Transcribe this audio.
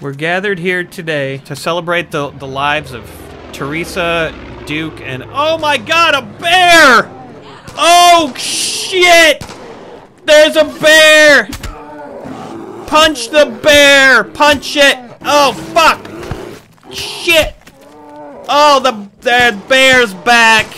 We're gathered here today to celebrate the, the lives of Teresa, Duke, and oh my god, a bear! Oh shit! There's a bear! Punch the bear! Punch it! Oh fuck! Shit! Oh, the, the bear's back!